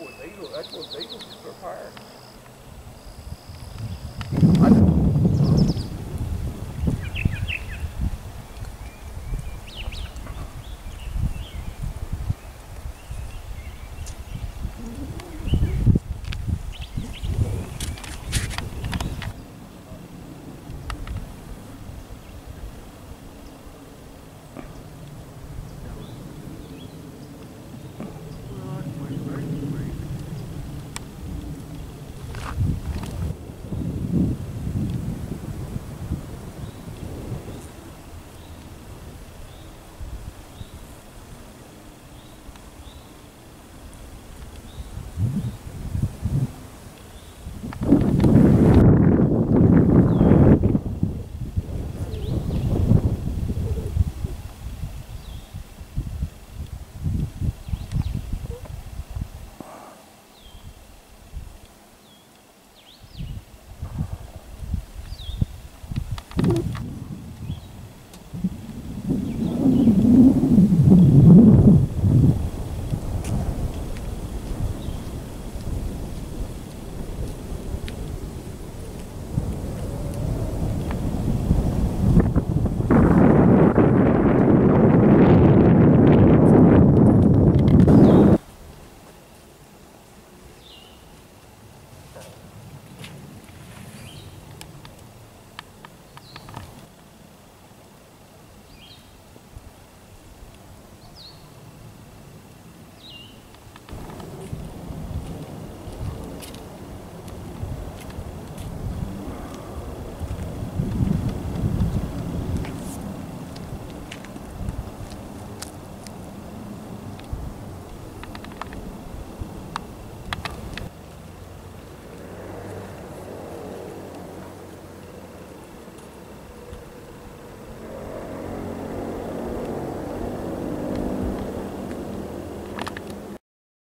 what they look, that's what they look to prepare. Mm-hmm.